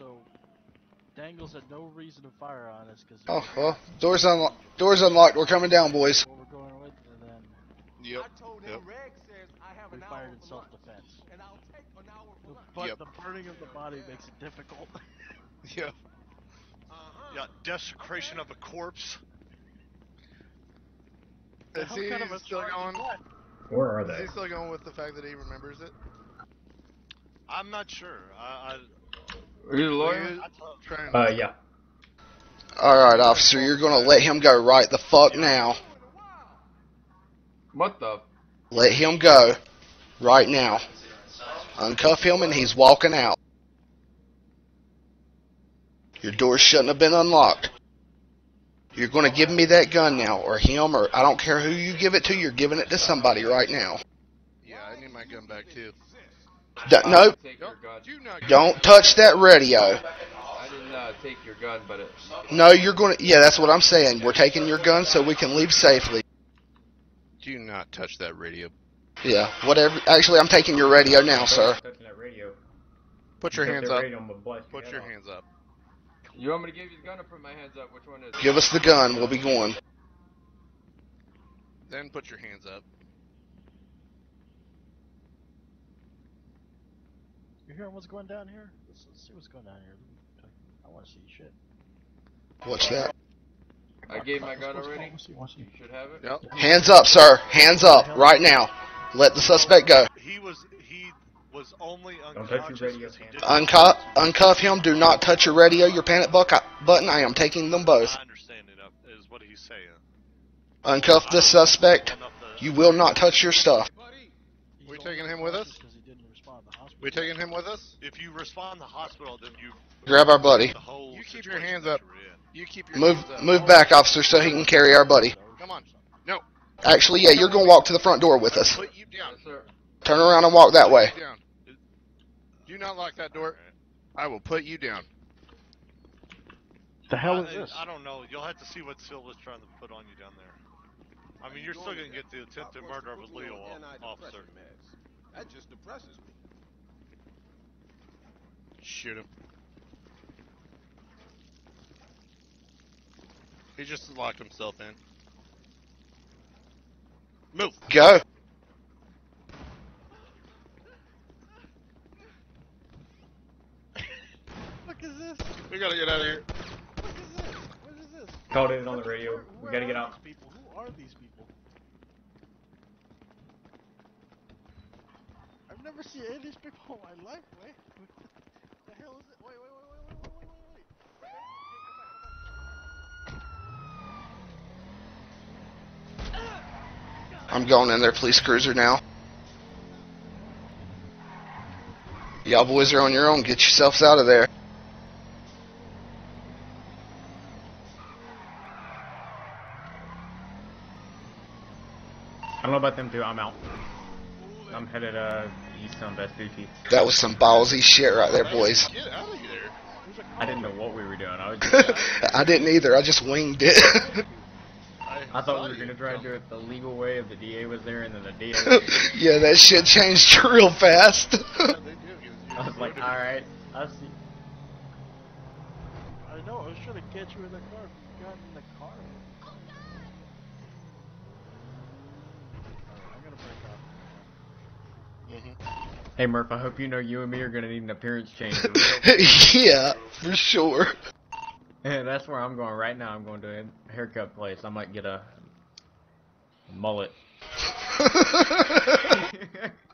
so Dangles had no reason to fire on us because Oh well, doors unlocked. Doors unlocked. We're coming down, boys. what we're going with, and then Yep. I told him Yep. Reg says I have we an hour fired in self-defense. and I'll take an hour for lunch. But Yep. the burning of the body makes it difficult. Yep. Uh-huh. Yeah, desecration of a corpse. The Is hell he kind of still going? is? Where are Is he still going with the fact that he remembers it? I'm not sure. I, Are you the Will lawyer? you try and- Uh, yeah. All right, officer. You're gonna let him go right the fuck now. What the? Let him go right now. Uncuff him and he's walking out. Your doors shouldn't have been unlocked. You're going to give me that gun now, or him, or I don't care who you give it to. You're giving it to somebody right now. Yeah, I need my gun back too. D- no, Take your gun. Do not. don't touch that radio. I didn't uh, take your gun, but it. No, you're going to. Yeah, that's what I'm saying. We're taking your gun so we can leave safely. Do not touch that radio. Yeah, whatever. Actually, I'm taking your radio now, sir. Touching that radio. Put your Touch hands up. radio, I'm gonna blast your Put your hands up. You want me to give you the gun or put my hands up? Which one is it? Give us the gun. We'll be going. Then put your hands up. You hearing what's going down here? Let's, let's see what's going down here. I want to see shit. What's that? I gave my gun already. let's see, let's see. You should have it. Yep. Hands up, sir. Hands up right now. Let the suspect go. he was he was only Don't touch your unconscious radio. 'cause he didn't- Uncuff, uncuff him. Do not touch your radio, your panic buck button. I am taking them both. I understand it up is what he's saying. Uncuff the suspect. You will not touch your stuff. Buddy, We only taking him with us? Unconscious 'cause he didn't respond to the hospital. We taking him with us? If you respond to the hospital, then you Grab our buddy. You keep your hands up. you're in. You keep your Move, hands up. move back, officer, so he can carry our buddy. Come on. No. Actually, yeah, you're gonna walk to the front door with us. Put you down. Sir. Turn around and walk that way. Put you down. Do not lock that door. I will put you down. The hell I, is this? I don't know. You'll have to see what Silva's trying to put on you down there. I mean, you're still gonna get the attempted murder of a LEO officer. Antidepressant meds. That just depresses me. Shoot him. He just locked himself in. Move. Go. What is this? We gotta get out of here. What is this? What is this? Called it on the radio. where- We gotta get out. People? Who are these people? I've never seen any of these people in my life. Wait, the hell is it? Wait, wait, wait, wait, wait, wait, wait, wait, wait. I'm going in their police cruiser now. Y'all boys are on your own. Get yourselves out of there. I don't know about them two. I'm out. I'm headed uh east on Vespucci. That was some ballsy shit right there, boys. Get out of here. Who's a I didn't know what we were doing. I was just, I didn't either. I just winged it. I thought we were gonna try to do it the legal way if the DA was there and then the DA. yeah, that shit changed real fast. Yeah, they do, 'cause I was like, all right, I see. I know. I was trying to catch you in the car. You got in the car. Alright, I'm gonna break off. Hey Murph, I hope you know you and me are gonna need an appearance change. yeah, for sure. and that's where I'm going right now. I'm going to a haircut place. I might get a mullet.